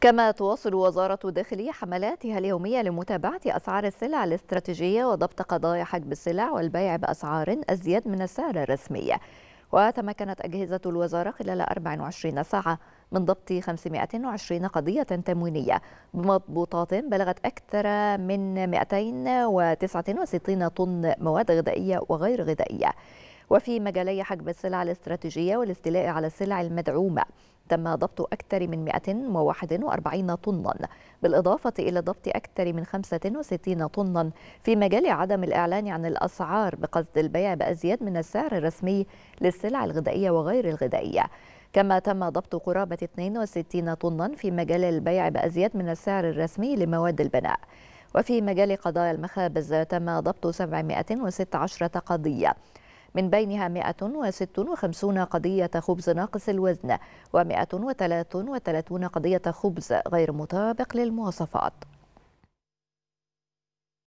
كما تواصل وزارة الداخلية حملاتها اليومية لمتابعة أسعار السلع الاستراتيجية وضبط قضايا حجب السلع والبيع بأسعار أزيد من السعر الرسمي. وتمكنت أجهزة الوزارة خلال 24 ساعة من ضبط 520 قضية تموينية بمضبوطات بلغت أكثر من 269 طن مواد غذائية وغير غذائية. وفي مجالي حجب السلع الاستراتيجية والاستيلاء على السلع المدعومة. تم ضبط أكثر من 241 طنا بالإضافة إلى ضبط أكثر من 65 طنا. في مجال عدم الإعلان عن الأسعار بقصد البيع بأزيد من السعر الرسمي للسلع الغذائية وغير الغذائية. كما تم ضبط قرابة 62 طنا في مجال البيع بأزيد من السعر الرسمي لمواد البناء. وفي مجال قضايا المخابز تم ضبط 716 قضية. من بينها 156 قضية خبز ناقص الوزن و133 قضية خبز غير مطابق للمواصفات.